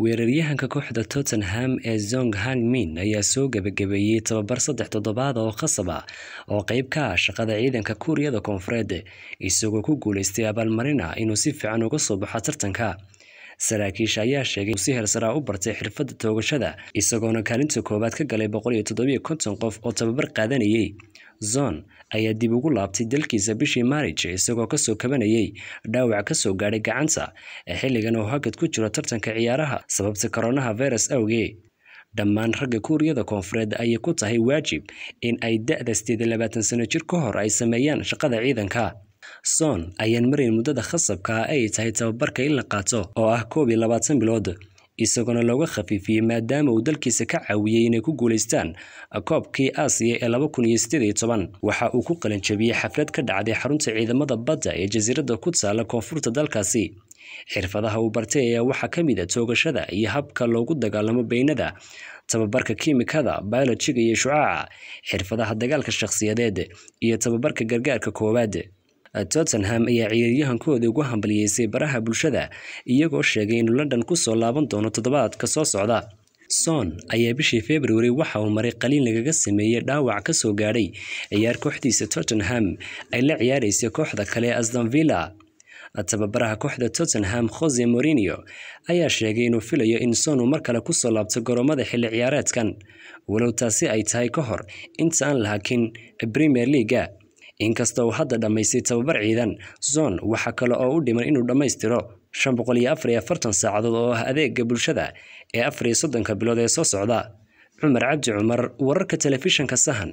Weeraryahanka kooxda Tottenham ee Son Heung-min ayaa soo gabagabeeyay tababar saddex toddobaad oo khasab ah oo qayb ka ah shaqada ciidanka Kuuriyada Koonfureed, isagoo ku guuleystay abaalmarin ah inuu si fiican uga soo baxo tartanka. Saraakiisha ayaa sheegay inuu si heersare u bartay xirfadda toogashada, isagoona kaalinta koowaad ka galay boqol iyo toddoba iyo konton qof oo tababar qaadanayay. Son ayaa dib ugu laabtay dalkiisa bishii Maarch isagoo ka soo kabanayay dhaawac ka soo gaadhay gacanta, xilligan uu hakad ku jiro tartanka ciyaaraha sababta coronavirus awgeed. Dhammaan ragga Kuuriyada Koonfureed ayay ku tahay waajib in ay da'da sideed iyo labatan sano jir ka hor ay sameeyaan shaqada ciidanka. Son ayaan marayn muddada khasabka ah ay tahay tababarka in la qaato oo ah koob iyo labaatan bilood, isagoona looga khafiifiyay maadaama uu dalkiisa ka caawiyay inay ku guuleystaan koobkii Aasiya ee. Waxa uu ku qalin jabiyay xaflad ka dhacday xarunta ciidamada badda ee jasiiradda ku taalla koonfurta dalkaasi. Xirfadaha uu bartay ayaa waxaa ka mid ah toogashada iyo habka loogu dagaallamo beynada, tababarka kiimikada, bayoolojiga iyo shucaaca, xirfadaha dagaalka shakhsiyadeed, iyo tababarka gargaarka koowaad. Tottenham ayaa ciyaaryahankooda ugu hambaliyeysay baraha bulshada, iyagoo sheegay inuu London ku soo laaban doono toddobaadka soo socda. Son ayaa bishii February waxa uu maray qaliin lagaga sameeyay dhaawac ka soo gaadhay ciyaar kooxdiisa Tottenham ay la ciyaaraysay kooxda kale ee Aston Villa. Tababaraha kooxda Tottenham Jose Mourinho ayaa sheegay inuu filayo in Son uu mar kale ku soo laabto garoomada xilli ciyaareedkan, walow taasi ay tahay ka hor inta aan la Premier League. Inkasta oo hadda dhammaystay tababar ciidan, Son waxa kale oo u dhiman inuu dhammaystiro saacadood oo ah adeegga bulshada ee afar iyo soddonka bilood ee soo socda. Cumar Cabdi Cumar, wararka telefishinka Sahan.